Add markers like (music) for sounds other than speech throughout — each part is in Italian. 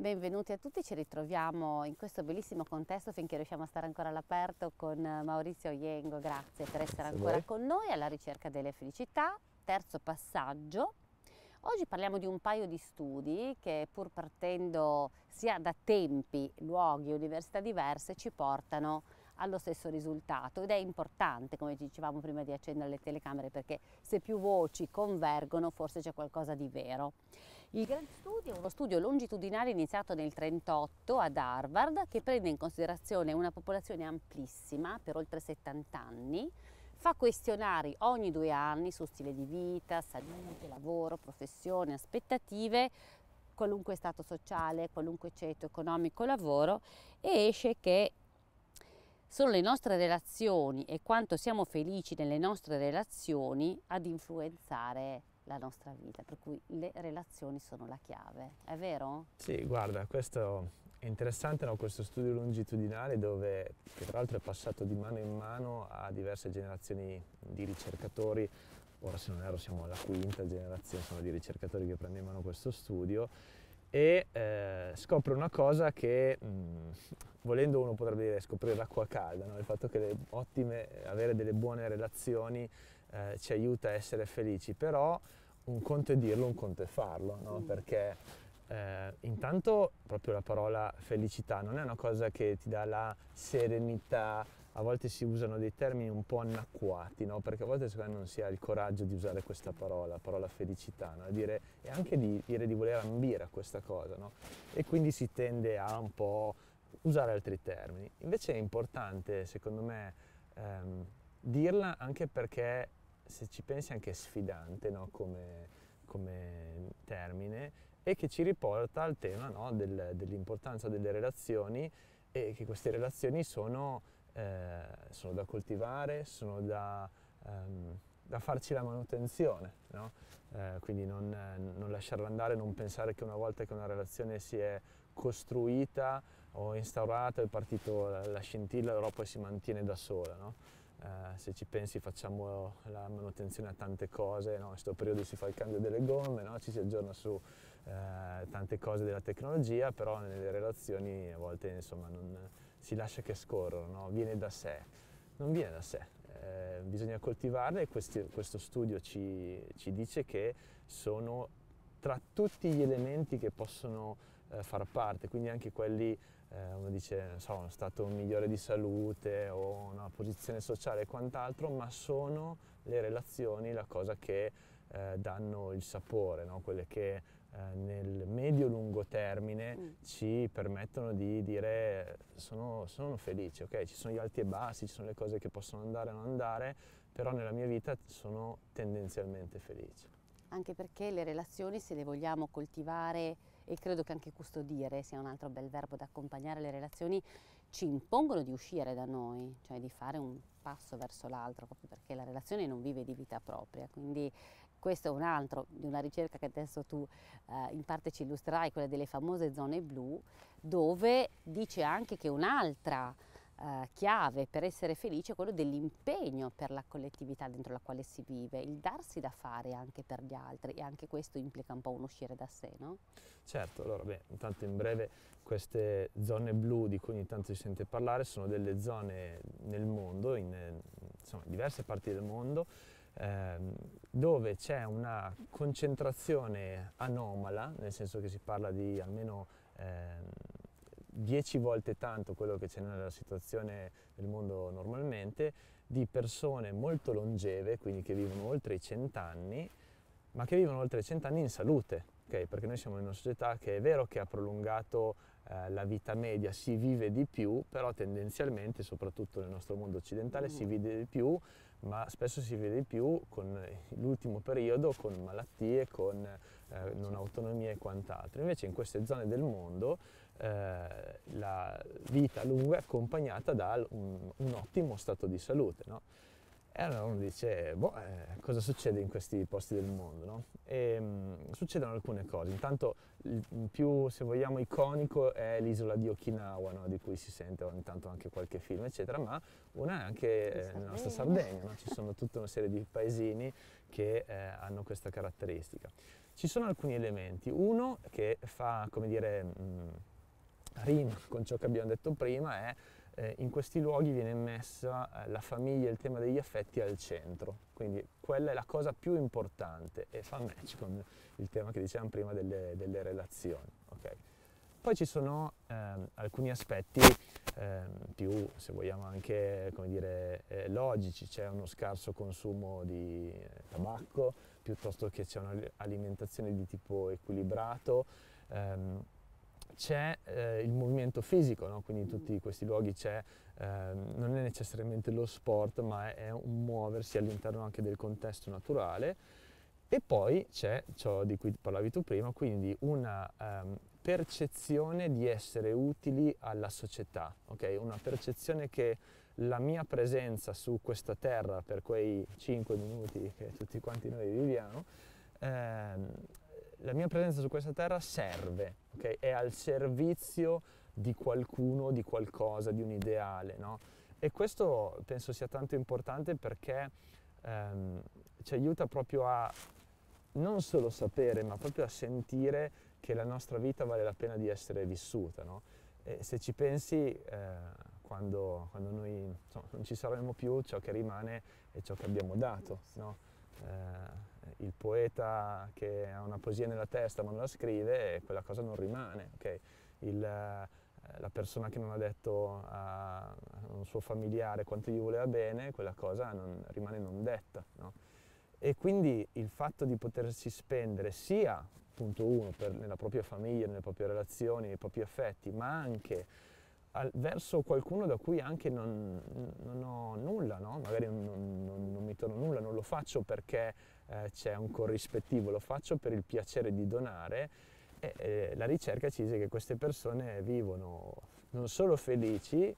Benvenuti a tutti, ci ritroviamo in questo bellissimo contesto finché riusciamo a stare ancora all'aperto con Maurizio Iengo, grazie per essere ancora con noi alla ricerca delle felicità, terzo passaggio. Oggi parliamo di un paio di studi che pur partendo sia da tempi, luoghi, università diverse ci portano allo stesso risultato ed è importante, come dicevamo prima di accendere le telecamere, perché se più voci convergono forse c'è qualcosa di vero. Il Grand Studio è uno studio longitudinale iniziato nel 1938 ad Harvard che prende in considerazione una popolazione amplissima per oltre 70 anni, fa questionari ogni due anni su stile di vita, salute, lavoro, professione, aspettative, qualunque stato sociale, qualunque ceto economico lavoro e esce che sono le nostre relazioni e quanto siamo felici nelle nostre relazioni ad influenzare la nostra vita, per cui le relazioni sono la chiave, è vero? Sì, guarda, questo è interessante, no? questo studio longitudinale dove, che tra l'altro è passato di mano in mano a diverse generazioni di ricercatori, ora se non erro siamo alla quinta generazione sono di ricercatori che prendevano questo studio e eh, scopre una cosa che mh, volendo uno potrebbe dire scoprire l'acqua calda, no? il fatto che ottime, avere delle buone relazioni eh, ci aiuta a essere felici, però un conto è dirlo, un conto è farlo, no? mm. perché eh, intanto proprio la parola felicità non è una cosa che ti dà la serenità, a volte si usano dei termini un po' anacquati, no? perché a volte secondo me non si ha il coraggio di usare questa parola, parola felicità, no? dire, e anche di dire di voler ambire a questa cosa, no? e quindi si tende a un po' usare altri termini. Invece è importante, secondo me, ehm, dirla anche perché se ci pensi anche sfidante come, come, termine e che ci riporta al tema del, dell'importanza delle relazioni e che queste relazioni sono eh, sono da coltivare, sono da, ehm, da farci la manutenzione, no? eh, quindi non, non, lasciarla andare, non pensare che una volta che una relazione si è costruita o instaurata, è partito la, la scintilla, allora poi si mantiene da sola. No? Eh, se ci pensi facciamo la manutenzione a tante cose, no? in questo periodo si fa il cambio delle gomme, no? ci si aggiorna su eh, tante cose della tecnologia, però nelle relazioni a volte insomma, non, si lascia che scorrono, no? viene da sé, non viene da sé, eh, bisogna coltivarle e questi, questo studio ci, ci, dice che sono tra tutti gli elementi che possono eh, far parte, quindi anche quelli, eh, uno dice, so, uno stato migliore di salute o una posizione sociale e quant'altro, ma sono le relazioni la cosa che eh, danno il sapore, no? quelle che eh, nel medio-lungo termine mm. ci permettono di dire sono, sono felice, ok? Ci sono gli alti e bassi, ci sono le cose che possono andare o non andare, però nella mia vita sono tendenzialmente felice. Anche perché le relazioni, se le vogliamo coltivare e credo che anche custodire sia un altro bel verbo da accompagnare le relazioni, ci impongono di uscire da noi, cioè di fare un passo verso l'altro, proprio perché la relazione non vive di vita propria, quindi questo è un altro di una ricerca che adesso tu eh, in parte ci illustrerai, quella delle famose zone blu, dove dice anche che un'altra eh, chiave per essere felice è quello dell'impegno per la collettività dentro la quale si vive, il darsi da fare anche per gli altri e anche questo implica un po' un uscire da sé, no? Certo, allora beh, intanto in breve queste zone blu di cui ogni tanto si sente parlare sono delle zone nel mondo, in insomma, diverse parti del mondo, ehm, dove c'è una concentrazione anomala, nel senso che si parla di almeno ehm, 10 volte tanto quello che c'è nella situazione del mondo normalmente, di persone molto longeve, quindi che vivono oltre i 100 anni, ma che vivono oltre i 100 anni in salute, okay? perché noi siamo in una società che è vero che ha prolungato eh, la vita media, si vive di più, però tendenzialmente, soprattutto nel nostro mondo occidentale, mm. si vive di più, ma spesso si vede di più con l'ultimo periodo, con malattie, con eh, non autonomia e quant'altro. Invece in queste zone del mondo eh, la vita lunga accompagnata da un, un ottimo stato di salute. No? E allora uno dice, boh, eh, cosa succede in questi posti del mondo? No? E, mh, succedono alcune cose. Intanto il più, se vogliamo, iconico è l'isola di Okinawa, no? di cui si sente ogni tanto anche qualche film, eccetera, ma una è anche eh, la nostra Sardegna. No? Ci (laughs) sono tutta una serie di paesini che eh, hanno questa caratteristica. Ci sono alcuni elementi. Uno che fa, come dire, mh, rima con ciò che abbiamo detto prima è eh, in questi luoghi viene messa eh, la famiglia e il tema degli affetti al centro, quindi quella è la cosa più importante e fa match con il tema che dicevamo prima delle, delle relazioni. Okay. Poi ci sono ehm, alcuni aspetti ehm, più, se vogliamo, anche dire, eh, logici, c'è uno scarso consumo di eh, tabacco, piuttosto che c'è un'alimentazione di tipo equilibrato. Ehm, c'è eh, il movimento fisico, no? quindi in tutti questi luoghi c'è, eh, non è necessariamente lo sport, ma è un muoversi all'interno anche del contesto naturale. E poi c'è ciò di cui parlavi tu prima, quindi una um, percezione di essere utili alla società, okay? una percezione che la mia presenza su questa terra per quei 5 minuti che tutti quanti noi viviamo, ehm, la mia presenza su questa terra serve, okay? è al servizio di qualcuno, di qualcosa, di un ideale. No? E questo penso sia tanto importante perché ehm, ci aiuta proprio a non solo sapere, ma proprio a sentire che la nostra vita vale la pena di essere vissuta. No? Se ci pensi, eh, quando, quando, noi insomma, non ci saremo più, ciò che rimane è ciò che abbiamo dato. No? Eh, il poeta che ha una poesia nella testa ma non la scrive, quella cosa non rimane. Okay? Il, eh, la persona che non ha detto a, un suo familiare quanto gli voleva bene, quella cosa non, rimane non detta. No? E quindi il fatto di potersi spendere sia, punto uno, per, nella propria famiglia, nelle proprie relazioni, nei propri affetti, ma anche al, verso qualcuno da cui anche non, non ho nulla, no? magari non, non, mi torno nulla, non lo faccio perché eh, c'è un corrispettivo, lo faccio per il piacere di donare e, e la ricerca ci dice che queste persone vivono non solo felici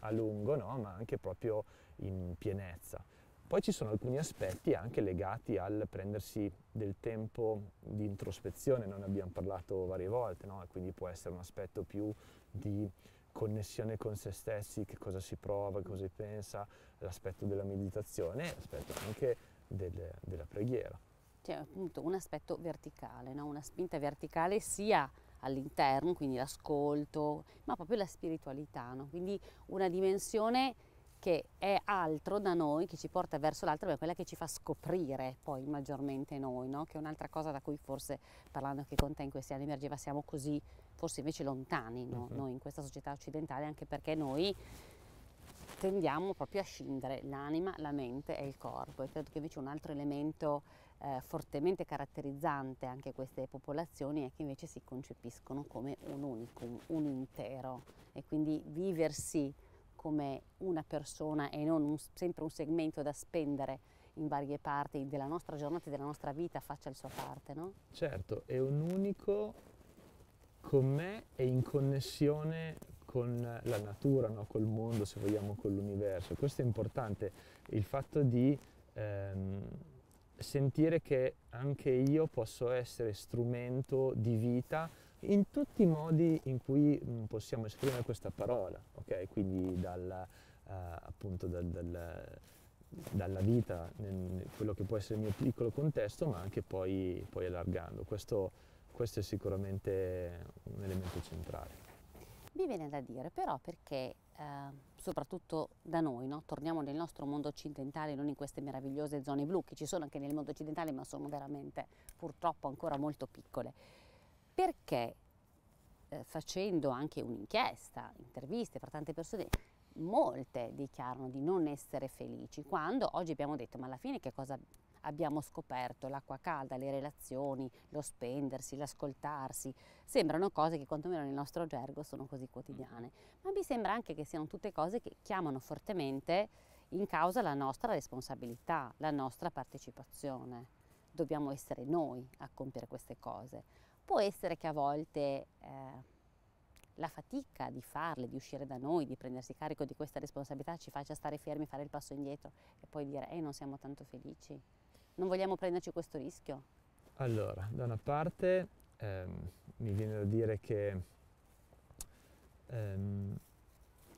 a lungo, no? ma anche proprio in pienezza. Poi ci sono alcuni aspetti anche legati al prendersi del tempo di introspezione, non abbiamo parlato varie volte, no? quindi può essere un aspetto più di connessione con se stessi, che cosa si prova, cosa si pensa, l'aspetto della meditazione, l'aspetto anche del, della preghiera. C'è appunto un aspetto verticale, no? una spinta verticale sia all'interno, quindi l'ascolto, ma proprio la spiritualità, no? quindi una dimensione che è altro da noi, che ci porta verso l'altro, è quella che ci fa scoprire poi maggiormente noi, no? che è un'altra cosa da cui forse parlando anche con te in questi anni emergeva siamo così forse invece lontani no? uh-huh. noi in questa società occidentale, anche perché noi tendiamo proprio a scindere l'anima, la mente e il corpo e credo che invece un altro elemento eh, fortemente caratterizzante anche queste popolazioni è che invece si concepiscono come un unicum, un intero e quindi viversi come una persona e non un, sempre un segmento da spendere in varie parti della nostra giornata e della nostra vita faccia il sua parte, no? Certo, è un unico con me e in connessione con la natura, no? col mondo, se vogliamo, con l'universo. Questo è importante, il fatto di ehm, sentire che anche io posso essere strumento di vita in tutti i modi in cui mh, mm, possiamo esprimere questa parola, ok? Quindi dal, uh, appunto dal, dal, dalla vita, nel, quello che può essere il mio piccolo contesto, ma anche poi, poi allargando. Questo, questo è sicuramente un elemento centrale. Mi viene da dire però perché eh, soprattutto da noi, no? torniamo nel nostro mondo occidentale, non in queste meravigliose zone blu che ci sono anche nel mondo occidentale ma sono veramente purtroppo ancora molto piccole. Perché eh, facendo anche un'inchiesta, interviste fra tante persone, molte dichiarano di non essere felici, quando oggi abbiamo detto ma alla fine che cosa abbiamo scoperto l'acqua calda, le relazioni, lo spendersi, l'ascoltarsi, sembrano cose che quantomeno nel nostro gergo sono così quotidiane, ma mi sembra anche che siano tutte cose che chiamano fortemente in causa la nostra responsabilità, la nostra partecipazione. Dobbiamo essere noi a compiere queste cose. Può essere che a volte eh, la fatica di farle, di uscire da noi, di prendersi carico di questa responsabilità ci faccia stare fermi, fare il passo indietro e poi dire eh non siamo tanto felici, non vogliamo prenderci questo rischio? Allora, da una parte ehm, mi viene da dire che ehm,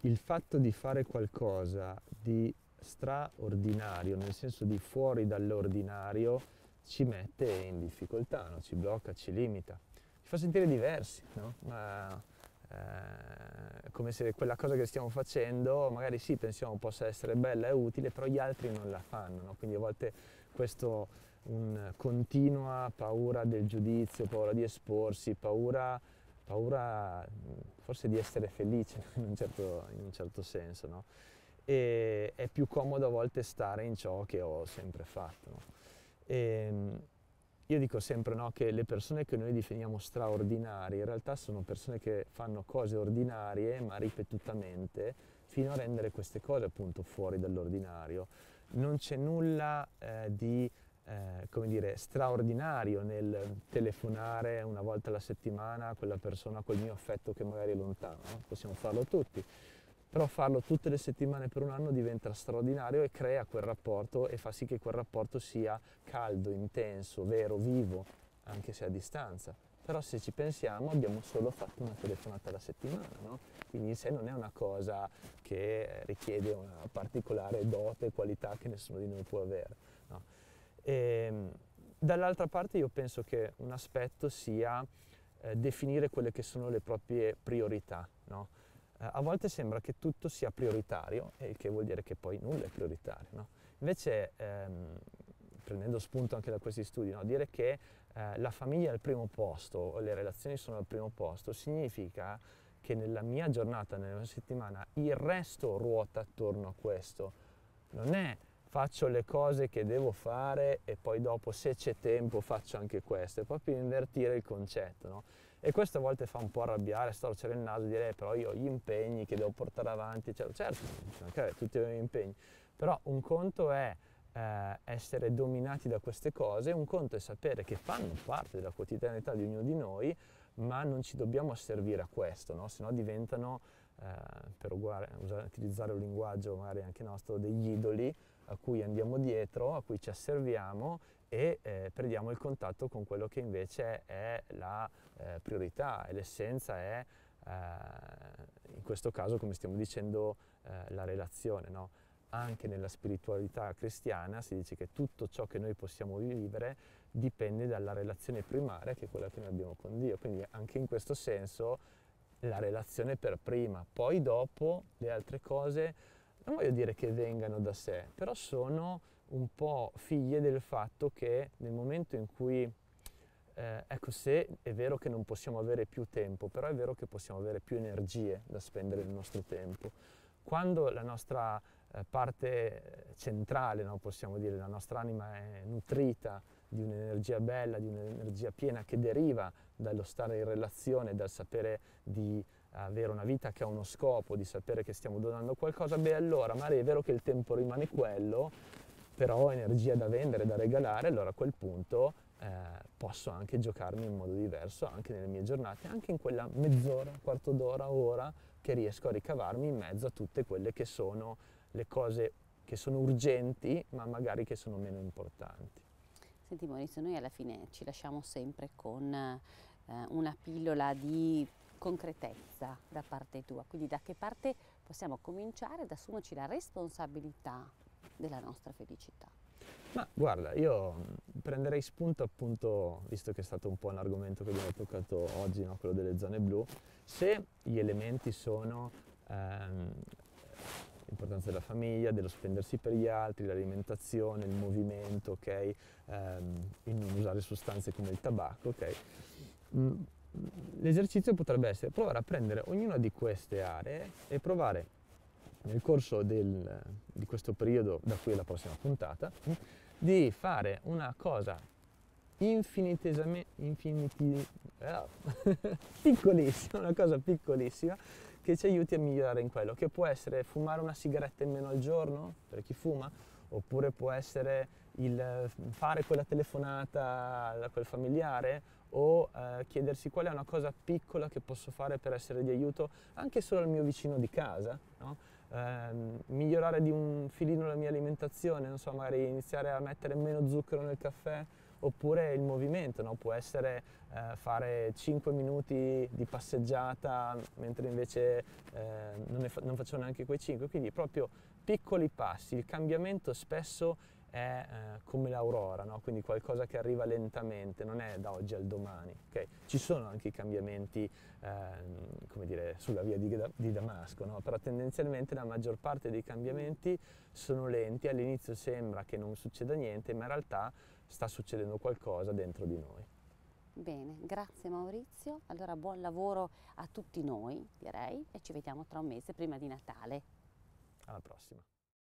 il fatto di fare qualcosa di straordinario, nel senso di fuori dall'ordinario, ci mette in difficoltà, no? ci blocca, ci limita, ci fa sentire diversi, no? Ma, eh, come se quella cosa che stiamo facendo magari sì pensiamo possa essere bella e utile, però gli altri non la fanno, no? quindi a volte questo un continua paura del giudizio, paura di esporsi, paura, paura forse di essere felice (laughs) in un certo, in un certo senso. No? E è più comodo a volte stare in ciò che ho sempre fatto. No? Ehm, io dico sempre no, che le persone che noi definiamo straordinarie in realtà sono persone che fanno cose ordinarie ma ripetutamente fino a rendere queste cose appunto fuori dall'ordinario. Non c'è nulla eh, di eh, come dire, straordinario nel telefonare una volta alla settimana a quella persona col mio affetto che magari è lontano, no? possiamo farlo tutti, però farlo tutte le settimane per un anno diventa straordinario e crea quel rapporto e fa sì che quel rapporto sia caldo, intenso, vero, vivo, anche se a distanza. Però se ci pensiamo abbiamo solo fatto una telefonata alla settimana, no? quindi in sé non è una cosa che richiede una particolare dote, qualità che nessuno di noi può avere. No? E, ehm, dall'altra parte io penso che un aspetto sia eh, definire quelle che sono le proprie priorità. No? Eh, a volte sembra che tutto sia prioritario, il che vuol dire che poi nulla è prioritario. Invece, ehm, prendendo spunto anche da questi studi, dire che eh, la famiglia è al primo posto le relazioni sono al primo posto significa che nella mia giornata, nella mia settimana, il resto ruota attorno a questo. Non è faccio le cose che devo fare e poi dopo se c'è tempo faccio anche questo, è proprio invertire il concetto. No? E questo a volte fa un po' arrabbiare, storcere il naso e dire eh, però io ho gli impegni che devo portare avanti, certo, okay, tutti abbiamo impegni, però un conto è eh, essere dominati da queste cose, un conto è sapere che fanno parte della quotidianità di ognuno di noi, ma non ci dobbiamo asservire a questo, no? se no diventano, eh, per usare, utilizzare un linguaggio magari anche nostro, degli idoli a cui andiamo dietro, a cui ci asserviamo e eh, perdiamo il contatto con quello che invece è la eh, priorità e l'essenza è eh, in questo caso come stiamo dicendo eh, la relazione. No? Anche nella spiritualità cristiana si dice che tutto ciò che noi possiamo vivere dipende dalla relazione primaria che è quella che noi abbiamo con Dio. Quindi anche in questo senso la relazione per prima, poi dopo le altre cose non voglio dire che vengano da sé, però sono un po' figlie del fatto che nel momento in cui, eh, ecco se è vero che non possiamo avere più tempo, però è vero che possiamo avere più energie da spendere il nostro tempo. Quando la nostra parte centrale, no, possiamo dire, la nostra anima è nutrita di un'energia bella, di un'energia piena che deriva dallo stare in relazione, dal sapere di avere una vita che ha uno scopo, di sapere che stiamo donando qualcosa, beh allora magari è vero che il tempo rimane quello, però ho energia da vendere, da regalare, allora a quel punto eh, posso anche giocarmi in modo diverso anche nelle mie giornate, anche in quella mezz'ora, quarto d'ora, ora che riesco a ricavarmi in mezzo a tutte quelle che sono le cose che sono urgenti ma magari che sono meno importanti. Senti Maurizio, noi alla fine ci lasciamo sempre con eh, una pillola di concretezza da parte tua, quindi da che parte possiamo cominciare ad assumerci la responsabilità della nostra felicità? Ma guarda, io prenderei spunto appunto, visto che è stato un po' un argomento che abbiamo toccato oggi, no? quello delle zone blu, se gli elementi sono ehm, l'importanza della famiglia, dello spendersi per gli altri, l'alimentazione, il movimento, ok? Ehm, il non usare sostanze come il tabacco, ok? Mm, l'esercizio potrebbe essere provare a prendere ognuna di queste aree e provare nel corso del, di questo periodo, da qui alla prossima puntata, di fare una cosa infinitesimamente infiniti, eh, (laughs) piccolissima, una cosa piccolissima che ci aiuti a migliorare in quello, che può essere fumare una sigaretta in meno al giorno per chi fuma, oppure può essere il fare quella telefonata a quel familiare o eh, chiedersi qual è una cosa piccola che posso fare per essere di aiuto anche solo al mio vicino di casa, no? eh, migliorare di un filino la mia alimentazione, non so, magari iniziare a mettere meno zucchero nel caffè oppure il movimento, no? può essere eh, fare 5 minuti di passeggiata mentre invece eh, non, fa- non facciamo neanche quei 5, quindi proprio piccoli passi, il cambiamento spesso è eh, come l'aurora, no? quindi qualcosa che arriva lentamente, non è da oggi al domani. Okay? Ci sono anche i cambiamenti eh, dire, sulla via di, di Damasco, no? però tendenzialmente la maggior parte dei cambiamenti sono lenti, all'inizio sembra che non succeda niente, ma in realtà sta succedendo qualcosa dentro di noi. Bene, grazie Maurizio. Allora buon lavoro a tutti noi, direi, e ci vediamo tra un mese prima di Natale. Alla prossima.